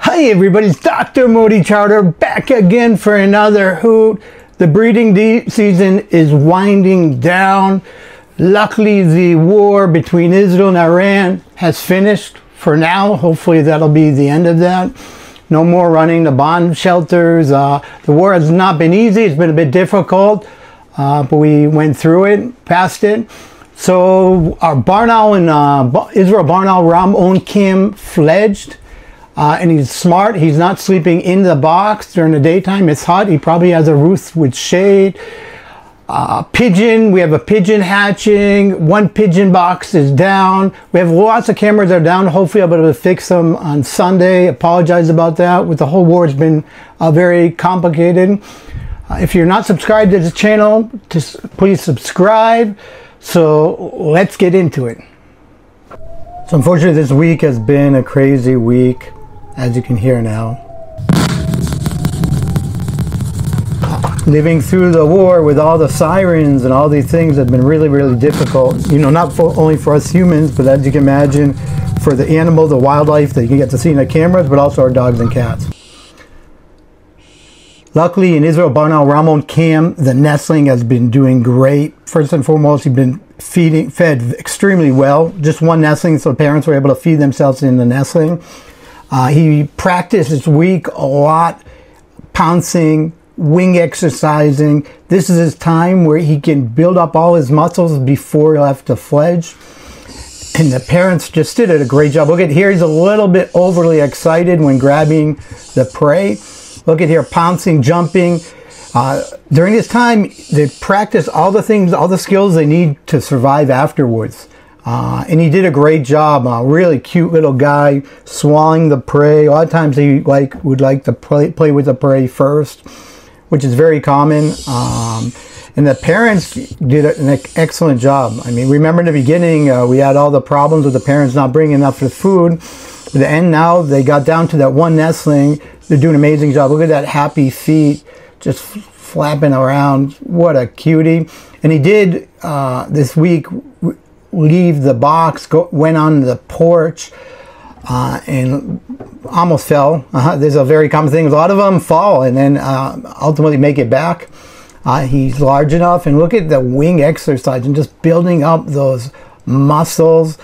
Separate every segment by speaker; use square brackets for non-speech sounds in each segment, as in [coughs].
Speaker 1: Hi everybody, it's Dr. Motti Charter back again for another hoot. The breeding season is winding down. Luckily the war between Israel and Iran has finished for now. Hopefully that'll be the end of that. No more running the bomb shelters. Uh, the war has not been easy. It's been a bit difficult, uh, but we went through it, passed it. So our barn owl in uh, Israel barn owl Ram On Kim fledged. Uh, and he's smart. He's not sleeping in the box during the daytime. It's hot. He probably has a roof with shade. Uh, pigeon, we have a pigeon hatching. One pigeon box is down. We have lots of cameras that are down. Hopefully I'll be able to fix them on Sunday. Apologize about that. With the whole war, it's been uh, very complicated. Uh, if you're not subscribed to this channel, just please subscribe. So let's get into it. So unfortunately this week has been a crazy week as you can hear now. Living through the war with all the sirens and all these things have been really, really difficult. You know, not for, only for us humans, but as you can imagine, for the animal, the wildlife that you get to see in the cameras, but also our dogs and cats. Luckily, in Israel, Barn Owl Ram On the nestling has been doing great. First and foremost, he's been feeding, fed extremely well. Just one nestling, so parents were able to feed themselves in the nestling. Uh, he practiced week a lot, pouncing, wing exercising. This is his time where he can build up all his muscles before he'll have to fledge. And the parents just did a great job. Look at here, he's a little bit overly excited when grabbing the prey. Look at here, pouncing, jumping. Uh, during this time, they practice all the things, all the skills they need to survive afterwards. Uh, and he did a great job. A really cute little guy, swallowing the prey. A lot of times he like would like to play, play with the prey first, which is very common. Um, and the parents did an excellent job. I mean, remember in the beginning, uh, we had all the problems with the parents not bringing enough the food. At the end now, they got down to that one nestling. They're doing an amazing job. Look at that happy feet just flapping around. What a cutie. And he did uh, this week leave the box, go, went on the porch, uh, and almost fell. Uh, there's a very common thing. A lot of them fall and then uh, ultimately make it back. Uh, he's large enough, and look at the wing exercise and just building up those muscles.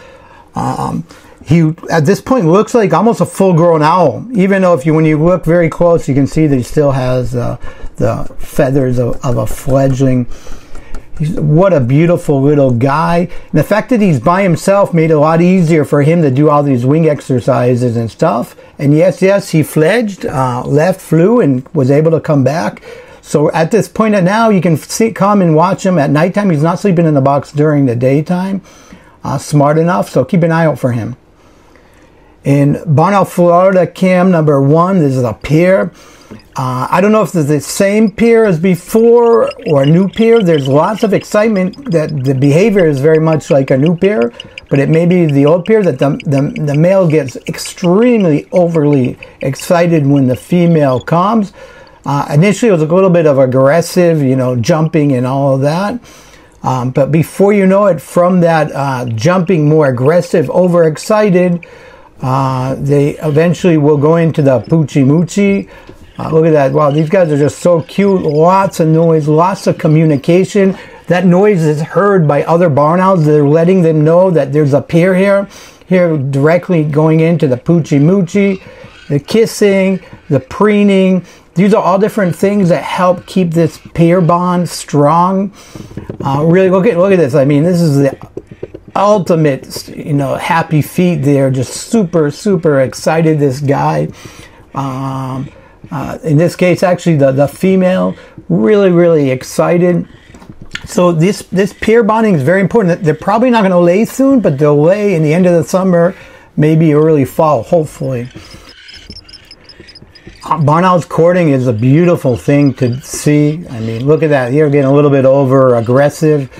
Speaker 1: Um, he at this point looks like almost a full-grown owl. Even though if you when you look very close, you can see that he still has uh, the feathers of, of a fledgling. What a beautiful little guy. And the fact that he's by himself made it a lot easier for him to do all these wing exercises and stuff. And yes, yes, he fledged, uh, left, flew, and was able to come back. So at this point now, you can see, come and watch him at nighttime. He's not sleeping in the box during the daytime. Uh, smart enough, so keep an eye out for him. In Owl, Florida, cam number one, this is a pair. Uh, I don't know if it's the same pair as before or a new pair. There's lots of excitement that the behavior is very much like a new pair, but it may be the old pair that the, the, the male gets extremely overly excited when the female comes. Uh, initially, it was a little bit of aggressive, you know, jumping and all of that. Um, but before you know it, from that uh, jumping, more aggressive, overexcited, uh, they eventually will go into the poochie moochie. Uh, look at that. Wow, these guys are just so cute. Lots of noise, lots of communication. That noise is heard by other barn owls. They're letting them know that there's a pair here, here directly going into the poochie moochie, the kissing, the preening. These are all different things that help keep this pair bond strong. Uh, really, look at look at this. I mean, this is the ultimate, you know, happy feet. They're just super, super excited. This guy. Um, uh, in this case, actually, the, the female really, really excited. So this, this pair bonding is very important. They're probably not going to lay soon, but they'll lay in the end of the summer, maybe early fall, hopefully. Uh, barn owls courting is a beautiful thing to see. I mean, look at that. Here, getting a little bit over aggressive.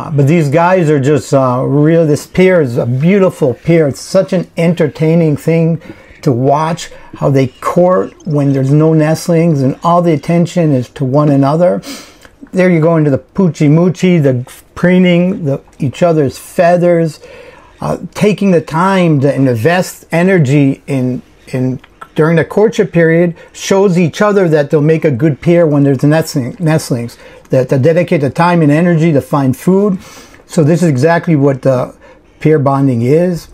Speaker 1: Uh, but these guys are just uh, real. This pair is a beautiful pair. It's such an entertaining thing to watch how they court when there's no nestlings and all the attention is to one another. There you go into the poochie moochie, the preening the, each other's feathers, uh, taking the time to invest energy in in during the courtship period shows each other that they'll make a good pair when there's nestling, nestlings, that they dedicate the time and energy to find food. So this is exactly what the pair bonding is.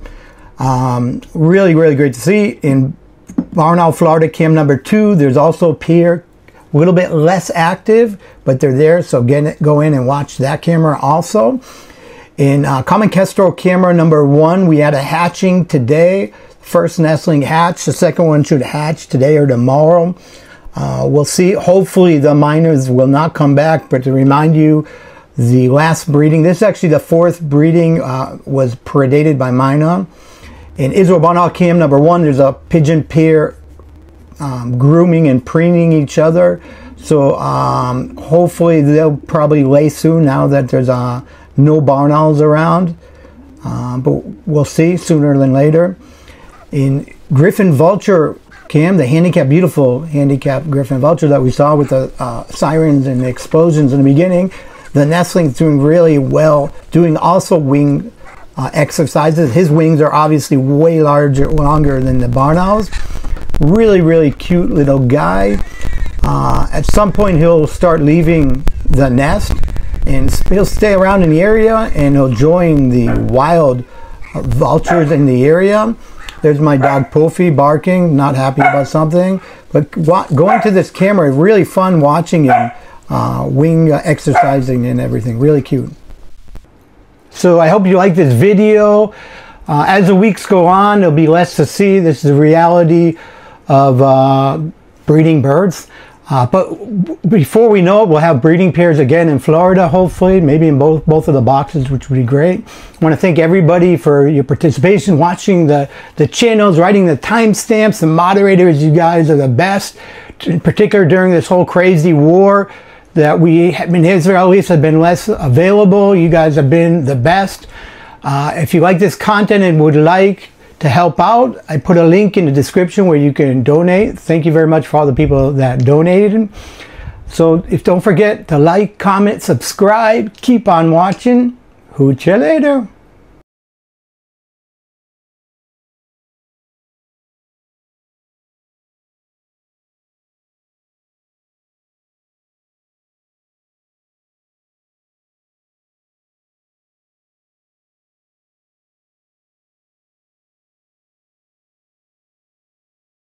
Speaker 1: Um, really, really great to see. In Barn Owl, Florida, cam number two, there's also pair a little bit less active, but they're there. So get, go in and watch that camera also. In uh, Common Kestrel camera number one, we had a hatching today. First nestling hatch. The second one should hatch today or tomorrow. Uh, we'll see. Hopefully the mynas will not come back. But to remind you, the last breeding, this is actually the fourth breeding, uh, was predated by myna. In Israel Barn Owl Cam number one, there's a pigeon pair um, grooming and preening each other. So um, hopefully they'll probably lay soon now that there's uh, no barn owls around. Uh, but we'll see sooner than later. In Griffon Vulture Cam, the handicap, beautiful handicap Griffon Vulture that we saw with the uh, sirens and the explosions in the beginning, the nestling's doing really well, doing also wing uh, exercises. His wings are obviously way larger, longer than the barn owls. Really, really cute little guy. Uh, at some point, he'll start leaving the nest and he'll stay around in the area and he'll join the wild vultures in the area. There's my dog Pofi barking, not happy about [coughs] something. But going to this camera, really fun watching him uh, wing uh, exercising and everything. Really cute. So I hope you like this video. Uh, as the weeks go on, there'll be less to see. This is the reality of uh, breeding birds. Uh, but before we know it, we'll have breeding pairs again in Florida, hopefully, maybe in both both of the boxes, which would be great. I want to thank everybody for your participation, watching the, the channels, writing the timestamps, the moderators. You guys are the best, in particular during this whole crazy war that we, I mean, Israelis have been less available. You guys have been the best. Uh, if you like this content and would like to help out. I put a link in the description where you can donate. Thank you very much for all the people that donated. So if don't forget to like, comment, subscribe, keep on watching. Hooch you later.